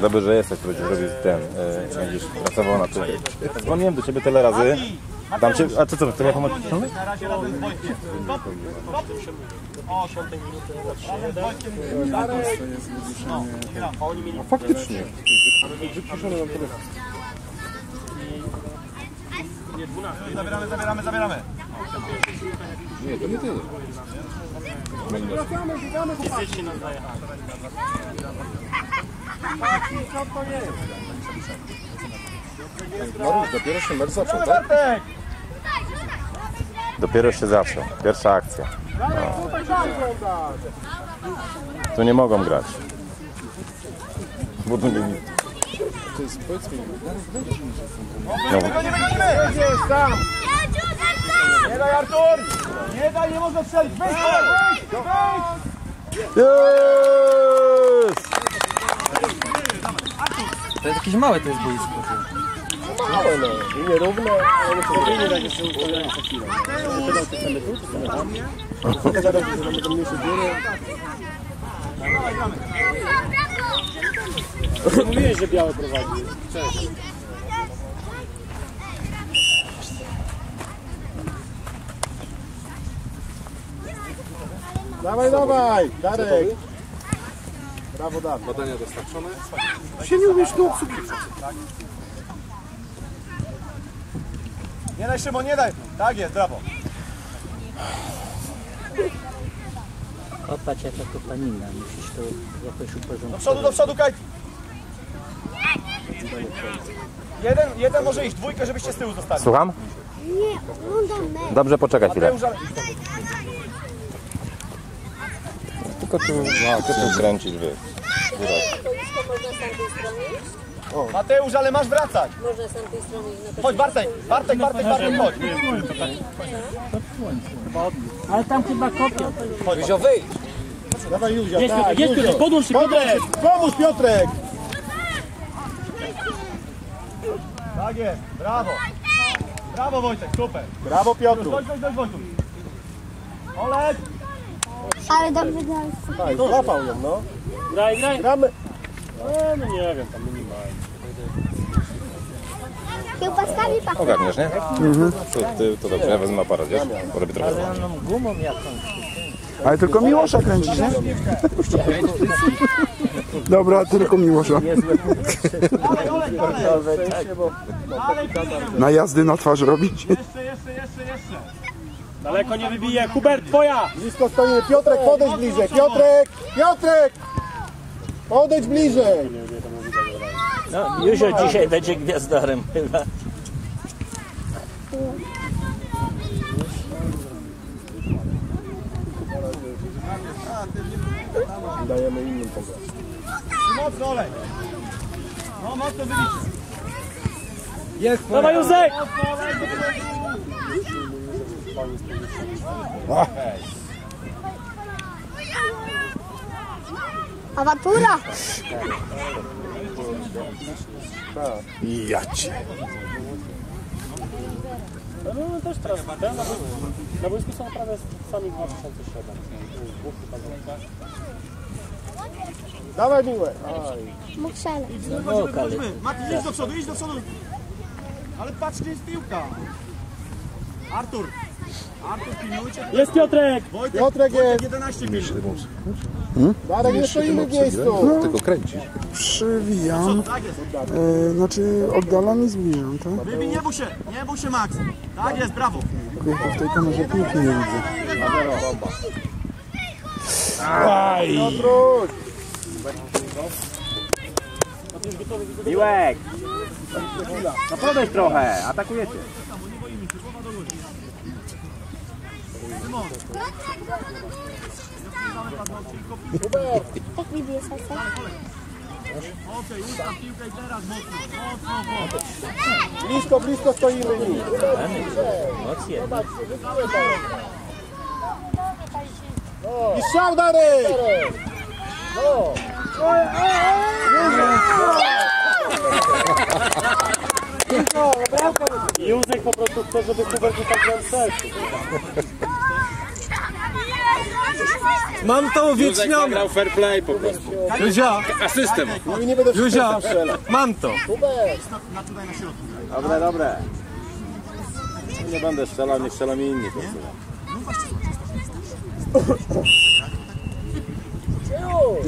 Dobrze, że jesteś, to będziesz robił ten, e, będziesz pracował na tym. Dzwoniłem do ciebie tyle razy. Tam cię, a co, co, telefon masz wciągnąć? Na razie razem z Wojtkiem. Stop, stop. O, 5 minuty. Razem z Wojtkiem. No, i Rafał, oni mieli... Faktycznie. Nie, 12. Zabieramy, zabieramy, zabieramy. Nie, to nie ty. Fizycznie nam daje. Mariusz, dopiero się mecz zaczął, tak? Dopiero się zaczął. Pierwsza akcja. No. Tu nie mogą grać. Bo tu nie... To jest, powiedz mi, No, Nie tam! Nie daj Artur! Nie daj, nie można strzelić! Wejdź, wejdź! Wejdź! Jest! To jest jakieś małe to jest boisko. małe no. I nierówne, ale to nie tak jeszcze układałem co chwilę. Teraz te same tu, czy same tam? Zaraz mamy tam mniejsze dziury. Mówiłeś, że białe prowadzi. Cześć. Dawaj, dawaj, Darek. Brawo, Darek. Badania dostarczone. Się nie umiesz tu obsługiwać. Nie daj Szymon, nie daj! Tak jest, brawo. Popatrz jaka to panina, musisz to jakoś Do uporządkować. przodu, do przodu, Kaj! Jeden, jeden może iść, dwójkę, żebyście z tyłu zostali. Słucham? Nie. Dobrze, poczekaj chwilę. Mateusz, ale... Tylko tu, no, ty tu kręcisz, wy. Strony? Mateusz, ale masz wracać! Można z tamtej strony iść na to. Chodź Bartek, Bartek, Bartek, Bartek, chodź! Ale tam chyba kopią. Dawaj, Józia, Jest, tak, jest, Józio. podłącz się, Piotrek! Pomóż, Piotrek! Tak jest, brawo! Brawo Wojtek, super! Brawo, Piotru. Dojdź, dojdź, dojdź Wojtek! Olek! Ale dobrze dałeś. Tak, złapał ją, no. Graj, graj. Gramy. Kiełbaskami pachnie. Ogarniesz, nie? To, ty, to dobrze, ja wezmę aparat, wiesz? Bo robię trochę. No, gumą jakąś. Ale tylko Miłosza kręcisz, nie? Dobra, tylko Miłosza. Na jazdy na twarz robić. Jeszcze, jeszcze, jeszcze, jeszcze! Daleko nie wybije. Hubert, twoja! Blisko stoimy. Piotrek, podejdź bliżej. Piotrek! Piotrek! Podejdź bliżej. No, Józio dzisiaj będzie gwiazdorem chyba. Dajemy innym pograć. Mocno Olek! No mocno wyliczę! Dawaj Józek! Awantura. Ja cię. No też teraz, ten, na, boisku, na boisku są prawie sami 2007. Dawaj, miłe. Mukszele. No, kale. Mati, idź do przodu, idź do przodu! Ale patrz, gdzie jest piłka! Artur! Artur, pilnujcie! Jest Piotrek! Wojtek, Piotrek Wojtek jest. 11 pilnuj! Darek, nie stoimy w miejscu. Tylko kręcisz. Przywijam. Tak jest! E, znaczy oddalam i zbliżam, tak? Wybij, nie bój się, nie bój się Max! Tak jest, brawo! Tylko w tej kamerze piłki nie widzę. Piotruś. Miłek! No podejdź trochę, atakujecie. Jak mi bije serce? Okej, ustaw piłkę i teraz mocno, mocno, mocno! Blisko, blisko stoimy. Emocje. I strzał, Darek! Józek po prostu chce, żeby Hubert został w przejściu. Mam to Józek uwiecznione. nagrał fair play po prostu. Józia, Asystem. No i nie będę Józia, mam to. Dobre, dobre. Nie będę strzelał, nie strzelą mi inni. po prostu.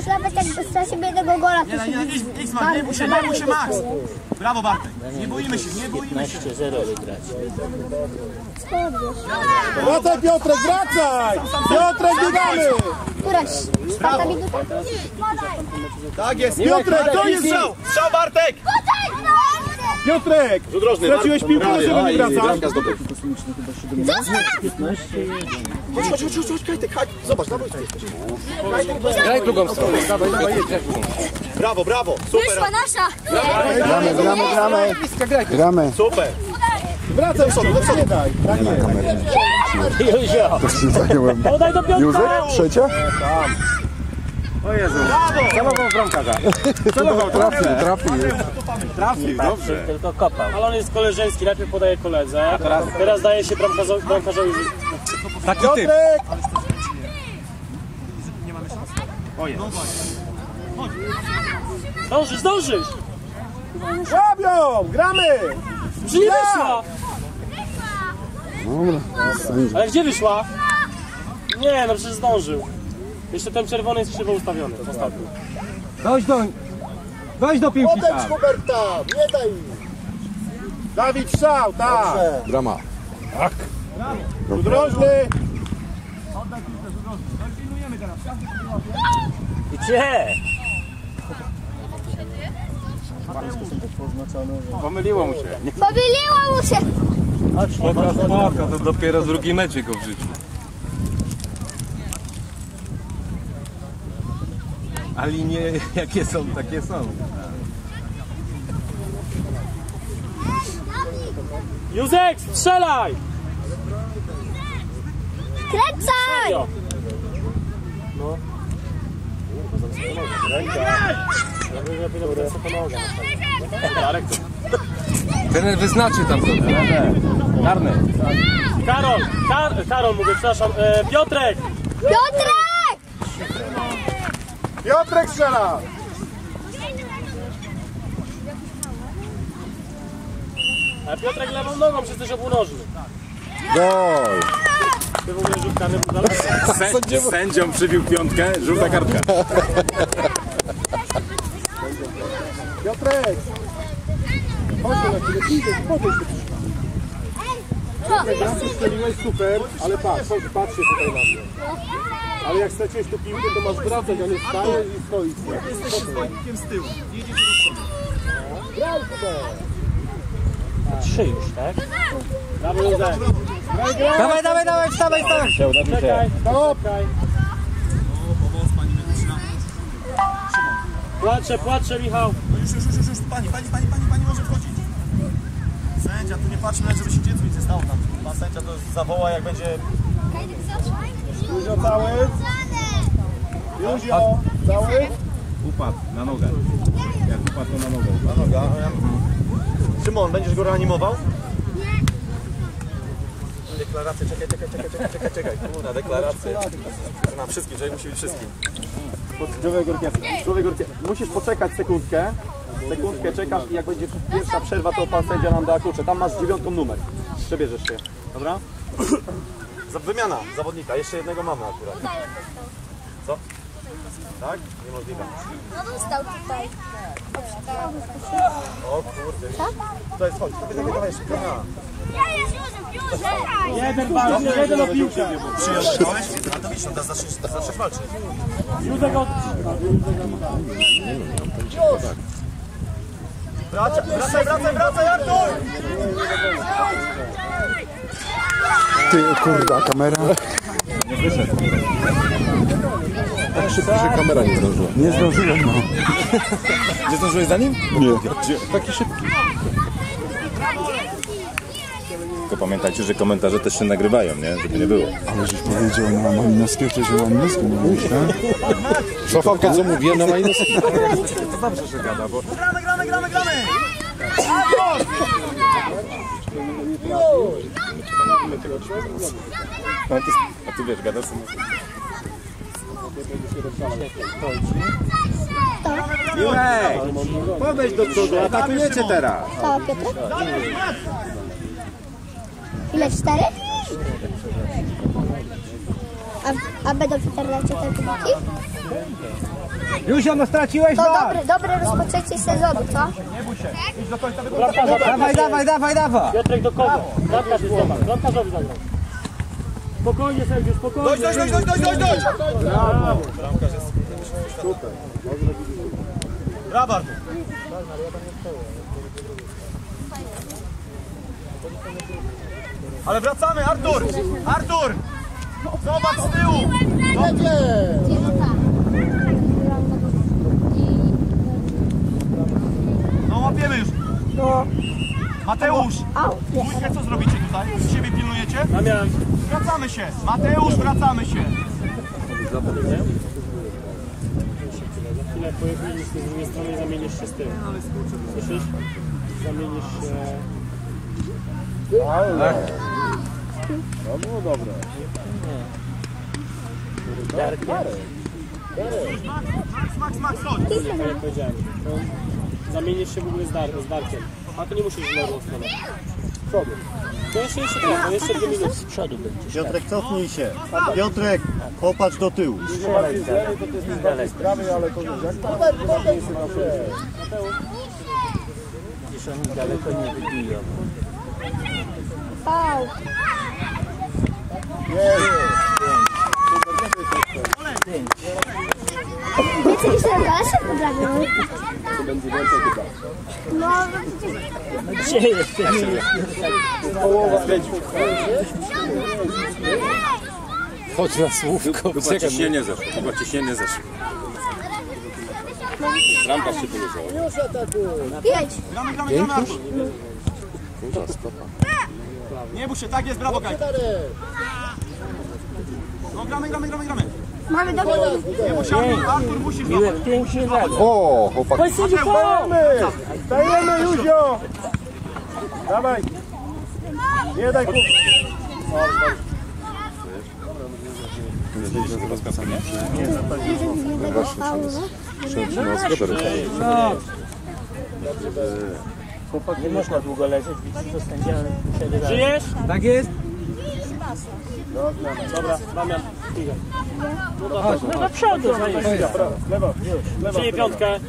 Muszę nawet jak stracimy jednego gola, to się Nie, idź, idź, Max, nie bój się, nie bój się, Max. Brawo, Bartek. Nie boimy się, nie boimy się. 15-0 wygrać. Wracaj Piotrek, wracaj! Piotrek, biegamy! Któraś czwarta minuta? Tak jest, Piotrek, to jest strzał. Strzał, Bartek. Piotrek! Straciłeś piłkę, dlaczego nie wracasz? Chodź, chodź, chodź, chodź, chodź, Kajtek, chodź. Zobacz, boisku jesteś. Graj drugą stronę. Dawaj, dawaj, jedź. Brawo, brawo, super, Wyszła nasza! Gramy, gramy, gramy. Gramy. super. Wracaj do przodu, do przodu daj. Tak kamerę. Józio! To się zająłem. Podaj do Piotra! Józek? Trzecia? O Jezu. Celował w bramkarza. Celował, Trafił, trafił. trafił, dobrze. Tylko kopał. Ale on jest koleżeński, najpierw podaje koledze, teraz, daje się bramkarzowi, bramkarzowi Taki typ. Piotrek! Zdążysz, zdążysz! Łabią! Gramy! Czy nie wyszła? Dobra. Ale gdzie wyszła? Nie, no przecież zdążył. Jeszcze ten czerwony jest krzywo ustawiony ostatni. Dojdź do, dojdź do piłki Odejdź tam. Hubert tam, nie daj im. Dawid strzał, tak! Brama. Udrożny! Gdzie? Pomyliło mu się. Pomyliło mu się! Spoko, spoko, to dopiero drugi mecz jego w życiu. A linie jakie są, takie są. Józek, strzelaj! Kręcaj! Jo. Ten wyznaczy tam sobie. Karny. Karol, Kar Karol mówię, przepraszam, e, Piotrek! Piotrek! Piotrek strzela! A Piotrek lewą nogą przez też obunożył. Gol. Ty w ogóle karny był daleko. Sę- Sędzią przybił piątkę, żółta kartka. Piotrek! Chodź do nas, podejdź, podejdź. Piotrek, bramkę strzeliłeś, super, ale patrz, chodź, patrz się tutaj na mnie. Ale jak straciłeś tu piłkę, to masz wracać, a nie stajesz i stoisz. Jesteś zawodnikiem z tyłu. Jedziecie do przodu. Bramkę! Trzy już, tak? Brawo Józek. Dawaj, dawaj, dawaj, wstawaj, wstawaj. Chciał na piłkę. Czekaj, Stop! czekaj. Pomoc pani medyczna. Płacze, płacze Michał. No już, już, już, już, już. Pani, pani, pani, pani, pani może wchodzić. Sędzia, tu nie patrzmy, żeby się dziecku nic nie stało tam. Pan sędzia to zawoła, jak będzie... Józio cały? Józio, cały? Upadł na nogę. Jak upadł to na nogę. Na noga. Szymon, będziesz go reanimował? Deklaracje, czekaj, czekaj, czekaj, czekaj, czekaj, czekaj. Kurna, deklaracje. Na wszystkim, człowiek musi być wszystkim. Człowiek orkiestry. Człowiek orkiestry. Musisz poczekać sekundkę. Sekundkę czekasz i jak będzie pierwsza przerwa, to pan sędzia nam da klucze. Tam masz dziewiątą numer. Przebierzesz się. Dobra? Za- Wymiana zawodnika, jeszcze jednego mamy akurat. Co? Tak? Niemożliwe. No dostał tutaj. O kurde. To jest, chodź, dawaj, dawaj, dawaj, jeszcze. Aha. Jeden walczy, jeden o piłkę. Przyjąłeś? A to widzisz, on teraz zaczniesz, zaczniesz walczyć. Józek od... Wracaj, wracaj, wracaj, wracaj, Artur! Ty, kurde, a kamera? Tak szybko, że kamera nie zdążyła. Nie zdążyłem, no. Gdzie zdążyłeś za nim? Nie. Taki szybki. Tylko pamiętajcie, że komentarze też się nagrywają, nie? Żeby nie było. Ale żeś powiedział na to że Malinowski mówisz, tak? Szofałkę co mówię na majnus? Gramy, gramy, gramy, gramy! A ty wiesz, gadasz sobie. Miłek, podejdź do przodu, atakujecie teraz. To Piotr? Ile? Cztery? A, a będą w internecie te kubki? Józio, no straciłeś To dobre, dobre rozpoczęcie sezonu, co? Dawaj, dawaj, dawaj, dawaj. Piotrek do kogo? Bramkarz jest zobacz. Bramkarzowi zagrał. Spokojnie Sergiu, spokojnie. Dojdź, dojdź, dojdź, dojdź, dojdź, dojdź. Brawo, Artur. Ale wracamy, Artur! Artur! Zobacz z tyłu! No łapiemy już. Mateusz! Dwójkę co zrobicie tutaj? Siebie pilnujecie? Damian, Wracamy się! Mateusz, wracamy się! za chwilę pojechaliśmy z drugiej strony i zamienisz się z tyłu. Słyszysz? Zamienisz się... Max, Max, Max, chodź! Tak jak powiedziałem. To zamienisz się w ogóle z, dar, z Darkiem. A to nie musisz w lewą stronę. Przodu. To jeszcze, jeszcze tak, to jeszcze dwie minuty. Z przodu będziesz. Piotrek, cofnij się. Piotrek, popatrz do tyłu. Wow. Więcej niż ten galasz poprawił. No, Chodź na słówko. Chyba ciśnienie zeszło, chyba ciśnienie zeszło. Bramka się wyluzowała. jedź. Gramy, gramy, gramy, Artur! Nie bój się, tak jest, brawo, Kaj! No gramy, gramy, gramy, gramy! Mamy do Nie się, Artur, musisz złapać! O, chłopak. Dajemy! Dajemy, Józio! Dawaj! Nie daj kup! Żyjesz? Tak jest? Dobra, Damian, ścigaj. No do, przodu, Lewo, lewo. Przyjmij piątkę.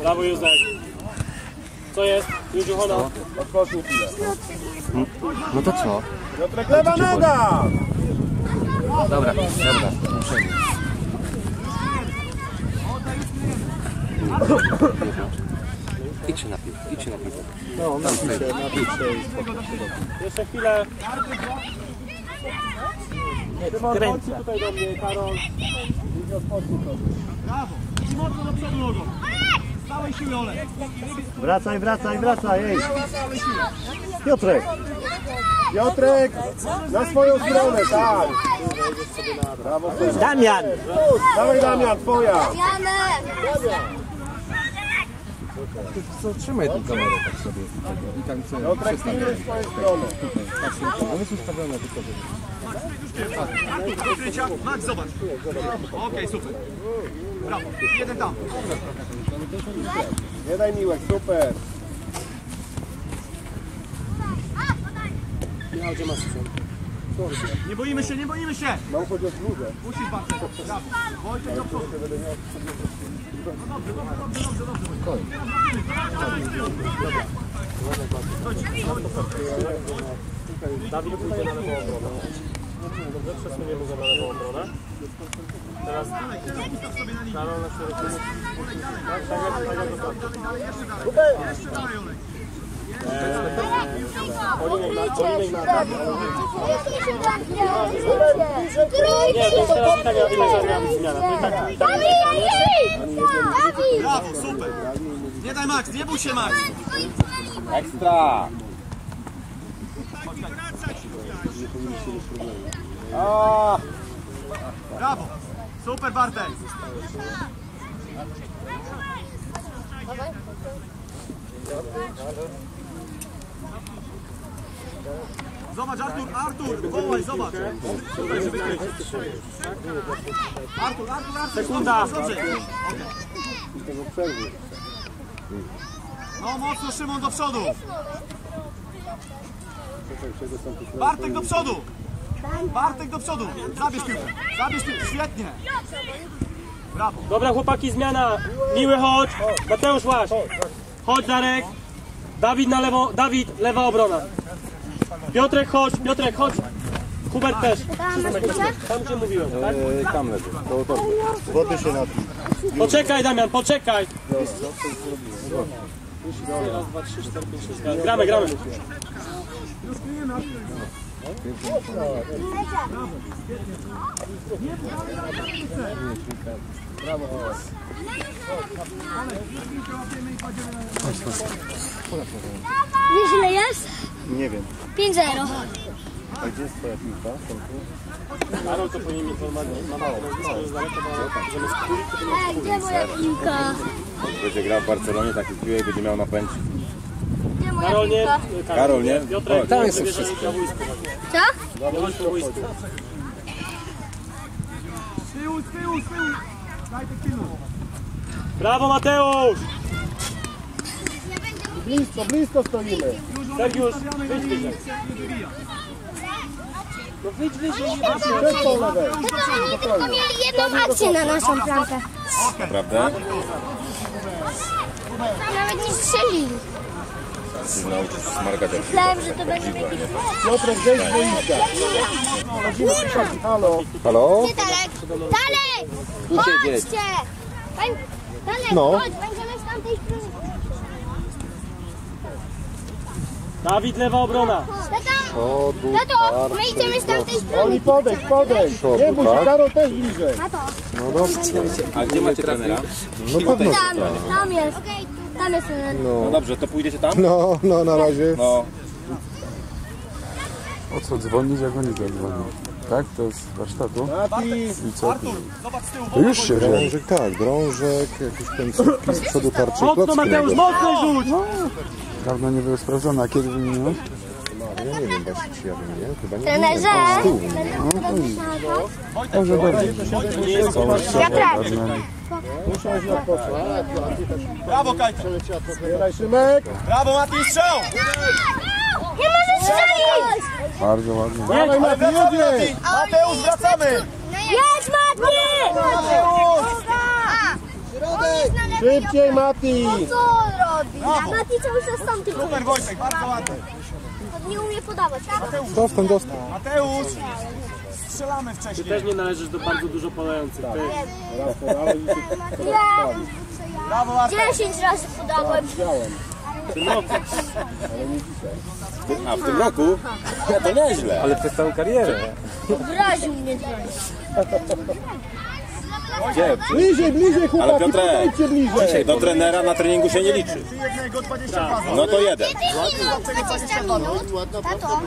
Brawo Józek. Co jest? Józiu Hono. Odpocznij chwilę. No to co? Piotrek, lewa noga! Dobra, dobra. Idźcie na piłkę, idźcie na piłkę. Jeszcze chwilę. Kręcę. tutaj do mnie, Karol. Brawo! I mocno do przodu nogą! Z całej siły, Olek! Wracaj, wracaj, wracaj, ej. Piotrek, Piotrek, na swoją stronę, tak. Brawo, Damian! Dawaj Damian, twoja. Janek! Co, trzymaj tą kamerę tak sobie. I tam pilnuj swoją stronę. on jest ustawiony tylko, że... Odkrycia. Max, zobacz. Okej, super. Brawo. Jeden tam. Nie daj miłek, super. Michał, gdzie masz sprzęt? Nie boimy się, nie boimy się. Mam choć o bluzę. Musisz walczyć. Brawo. Wojtek do przodu. Dawid pójdzie na lewą obronę. Dobrze, przesuniemy go na lewą obronę. Teraz Karol na środku. Tak, tak jak, tak jak ostatnio. Olinek na, atak. Nie, to teraz tak, tak. To tak, tak Brawo, super. Nie daj Max, nie bój się Max. Ekstra! A. Brawo. Super Bartek. Zobacz Artur, Artur, wołaj, zobacz. Tutaj, żeby. Artur, Artur, Artur. Sekunda. Dobrze. No mocno Szymon do przodu. Bartek do przodu. Bartek do przodu. Zabierz piłkę. Zabierz piłkę. Świetnie. Brawo. Dobra chłopaki, zmiana. Miły chodź. Mateusz łaś. Chodź Darek. Dawid na lewo, Dawid, lewa obrona. Piotrek chodź, Piotrek chodź. Hubert też. Tam gdzie mówiłem, tak? E, Tam leży, koło torby. Wody się napij. Poczekaj Damian, poczekaj. Cztery, pięć, Wiesz ile jest? Nie wiem. 5-0. A gdzie jest twoja piłka? Karol to powinien mieć normalnie. Ej, gdzie moja piłka? Będzie grał w Barcelonie, taki piłek będzie miał na pędź. Gdzie moja Karol nie. piłka? Karol, nie? Piotrek. Tam jest wszystko. Co? Chodź po. Z tyłu, z tyłu, z tyłu. Daj tych tyłu. Brawo Mateusz! Blisko, blisko stoimy. Sergiusz, wyjdź wyżej. No wyjdź wyżej. Przez. Tylko mieli jedną akcję na naszą bramkę. Prawda? Nawet nie strzelili. Musisz nauczyć smarkać jak Myślałem, że to będzie jakiś Piotrek, zejdź z boiska. Halo. Halo? Dalej! Dalej! Tu Dalej, No. chodź, będziemy z tamtej strony. Dawid, lewa obrona. Tato, tato, my idziemy z tamtej strony. Oli, podejdź, podejdź. Nie bój się, Karol też bliżej. Tato, A gdzie macie trenera? tam, tam jest. Tam jest ten. No dobrze, to pójdziecie tam? No, no na razie. No. O co dzwonić, jak oni zadzwonią? Tak? To z warsztatu? I co? Artur, zobacz z tyłu. To już się wzięło. Drążek tak, drążek, jakieś końcówki z przodu tarczy, Mocno klocki Mateusz, mocno rzuć! Dawno nie były sprawdzone, a kiedy wymieniłeś? Ja nie wiem właśnie, czy ja wymieniłem, chyba nie Trenerze! Dobrze, dobrze. Piotrek! Brawo, Kajta. zbieraj Szymek. Brawo, Mati, strzał. Nie możesz strzelić! Bardzo ładnie. Dawaj Mati. Mati. Mateusz, wracamy. Jedź, Mati! Szybciej Mati. Co robi? Mati cały czas tam tylko Super, Wojtek, bardzo ładnie. nie umie podawać. Dostęp, dostęp. Mateusz, strzelamy wcześniej. Też nie należysz do bardzo dużo podających. Ty. Ja Brawo, Artur. 10 razy podałem. A w tym roku? To nieźle. Ale przez całą karierę. Wraził mnie teraz. Gdzie? Bliżej, bliżej chłopaki, Piotrek, podejdźcie bliżej. Do trenera na treningu się nie liczy. Jednego 20 pasów. No to jeden. 20 minut. Tato,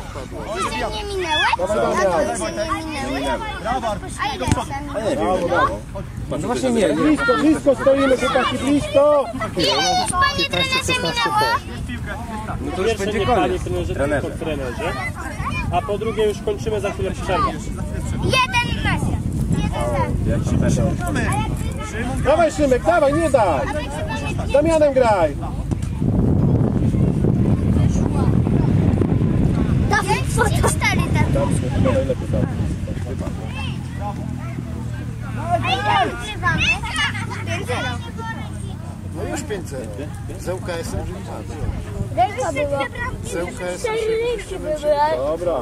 jeszcze nie minęły? Tato, jeszcze nie minęły? Brawo, Artur. A ile? Brawo, brawo. No właśnie nie. Blisko, blisko stoimy chłopaki, blisko. Ile już panie trenerze minęło? No to Pierwsze nie panie trenerze, Trenerze. tylko trenerze. A po drugie już kończymy za chwilę przerwę. Jeden Dawaj Szymek, dawaj, nie daj. Z Damianem graj. Dawaj. Cztery? 5-0. No już 500. Z ŁKS-em Ręka była. Były. Dobra.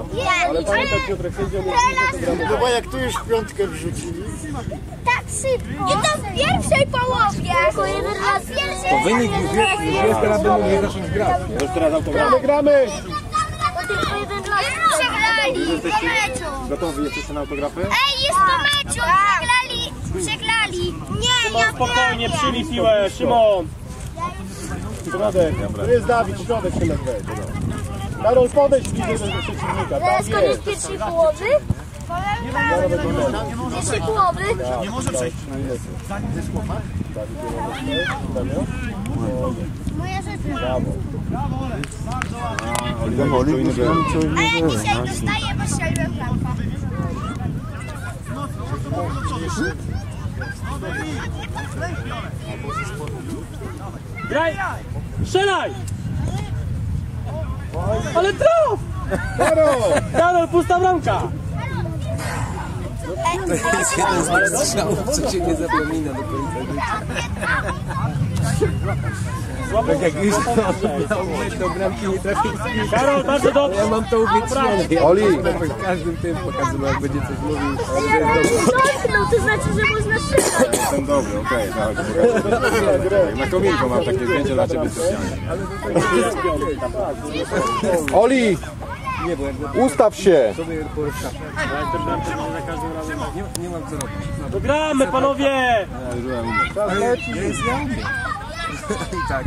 Ale pamiętaj Piotrek, nie No bo jak tu już piątkę wrzucili, Tak szybko. I to w pierwszej połowie. Tylko jeden raz. To wynik już Jest teraz by mogli zacząć grać. Już teraz autograf. gramy, gramy. Tylko jeden raz. Przegrali. Po meczu. Gotowi jesteście na autografy? Ej, jest po meczu. Przegrali. Przegrali. Nie, ja Spokojnie, przyjmij piłę, Szymon! Środek. Tu jest Dawid, środek Szymek weź. Karol, podejdź bliżej do przeciwnika. Teraz koniec pierwszej połowy. Pierwszej połowy. Nie może przejść. Zanim zesz chłopak. Moja rzecz. Wiadomo, Oli już tam co A ja dzisiaj dostaję, bo strzeliłem bramkę. Graj! Strzelaj! Ale traf! Karol, pusta bramka! Co cię nie zapomina do końca życia. Tak jak już Do bramki nie trafi. Karol, bardzo dobrze! Ja mam to uwiecznione. Oli, W każdym tym pokazywał, jak będzie coś mówił. No to znaczy, że można strzelać. Dobry, okej, tak. Na kominku mam takie zdjęcie dla ciebie specjalnie. Oli, ustaw się. Nie, nie mam co robić. To gramy, panowie! Tak.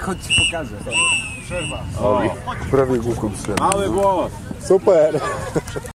Chodź ci pokażę. Oli, prawie główką. Mały głos. Super.